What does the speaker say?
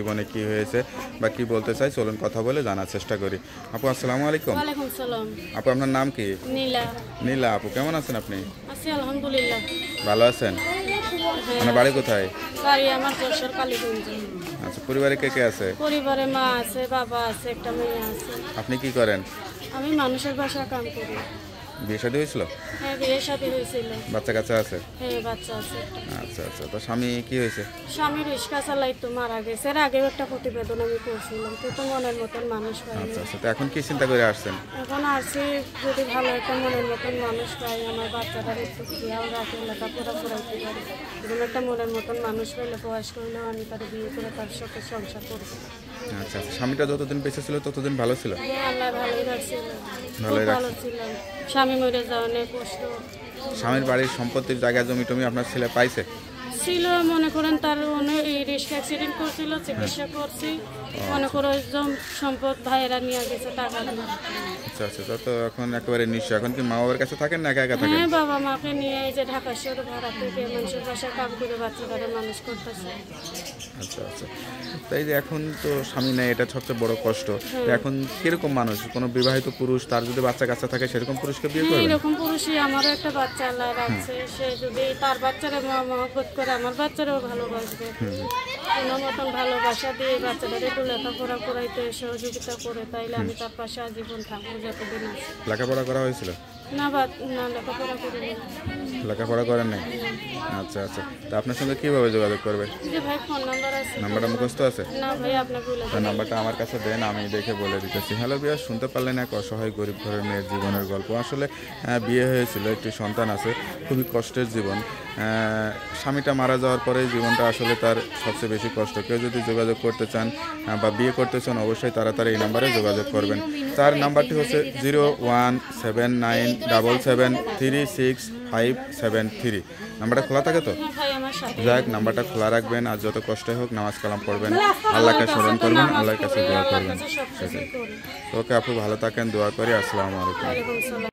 জীবনে কি হয়েছে বা কি বলতে চাই চলুন কথা বলে জানার চেষ্টা করি। আপু আসসালামু আলাইকুম। আপু আপনার নাম কি? নীলা। নীলা আপু কেমন আছেন আপনি? আছি আলহামদুলিল্লাহ। ভালো আছেন? আপনার বাড়ি কোথায়? বাড়ি আমার যশোর কালীগঞ্জ। আচ্ছা পরিবারে কে কে আছে? পরিবারে মা আছে বাবা আছে একটা মেয়ে আছে। আপনি কি করেন? আমি মানুষের বাসা কাম করি। বিয়ে শাদী হয়েছিল? হ্যাঁ বিয়ের সাথে হয়েছিল। বাচ্চা কাচ্চা আছে? হ্যাঁ বাচ্চা আছে আচ্ছা আচ্ছা। তো স্বামী কি হয়েছে? স্বামী রিক্সা চালাইতো মারা গেছে। এর আগেও একটা প্রতিবেদন আমি করছিলাম কিন্তু মনের মতন মানুষ পাইনি আচ্ছা আচ্ছা। তো এখন কি চিন্তা করে আসছেন? এখন আসছি যদি ভালো একটা মনের মতন মানুষ পাই আমার বাচ্চাটার একটু খেয়াল রাখে লেখাপড়া করাইতে পারি। এরকম একটা মনের মতন মানুষ পাইলে বয়স করলেও আমি তার বিয়ে করে তার সাথে সংসার করব। আচ্ছা আচ্ছা। স্বামীটা যতদিন বেঁচে ছিল ততদিন ভালো ছিল? হ্যাঁ, আল্লাহ ভালোই রাখছিল। ভালোই ভালো ছিলাম স্বামী মরে যাওয়া অনেক কষ্ট স্বামীর বাড়ির সম্পত্তির জায়গা জমি টমি আপনার ছেলে পাইছে? ছিল মনে করেন তার অনেক এই রিস্ক অ্যাক্সিডেন্ট করছিল চিকিৎসা করছি। মনে করো একদম সম্পদ ভাইয়েরা নিয়ে গেছে টাকা আচ্ছা আচ্ছা তো এখন একেবারে নিশ্চয় এখন কি মা বাবার কাছে থাকেন না একা একা থাকেন? হ্যাঁ বাবা মাকে নিয়ে এই যে ঢাকা শহরে ভাড়া থেকে মানুষের বাসায় কাম করে বাচ্চাটারে মানুষ করতেছে। আচ্ছা আচ্ছা। তাই যে এখন তো স্বামী নেই এটা সবচেয়ে বড় কষ্ট। তো এখন কীরকম মানুষ? কোনো বিবাহিত পুরুষ তার যদি বাচ্চা কাচ্চা থাকে সেরকম পুরুষকে বিয়ে হ্যাঁ, করবে? এরকম পুরুষই আমারও একটা বাচ্চা আল্লাহ রাখছে সে যদি তার বাচ্চারে মহব্বত করে আমার বাচ্চারাও ভালোবাসবে। কোনো মতন ভালোবাসা দিয়ে এই বাচ্চাটারে একটু লেখাপড়া করাইতে সহযোগিতা করে তাইলে আমি তার পাশে আজীবন থাকব যতদিন আছে লেখাপড়া করা হয়েছিল? না বা না লেখাপড়া করিনি লেখাপড়া করেন নাই? আচ্ছা আচ্ছা। তা আপনার সঙ্গে কীভাবে যোগাযোগ করবে? যে ভাই ফোন নাম্বার আছে। নাম্বারটা মুখস্থ আছে? না ভাই আপনাকে বলে নাম্বারটা আমার কাছে দেন আমি দেখে বলে দিতেছি। হ্যালো বিয়া শুনতে পারলেন এক অসহায় গরিব ঘরের মেয়ের জীবনের গল্প। আসলে বিয়ে হয়েছিল একটি সন্তান আছে খুবই কষ্টের জীবন। স্বামীটা মারা যাওয়ার পরে জীবনটা আসলে তার সবচেয়ে বেশি কষ্ট। কেউ যদি যোগাযোগ করতে চান বা বিয়ে করতে চান অবশ্যই তারা তার এই নাম্বারে যোগাযোগ করবেন। তার নাম্বারটি হচ্ছে zero one seven nine double seven three six five seven three. নাম্বারটা খোলা থাকে তো? সাথে যাক নাম্বারটা খোলা রাখবেন আর যত কষ্ট হোক নামাজ কালাম পড়বেন। আল্লাহকে স্মরণ করবেন আল্লাহর কাছে দোয়া করবেন। ওকে আপু ভালো থাকেন দোয়া করি। আসসালামু আলাইকুম।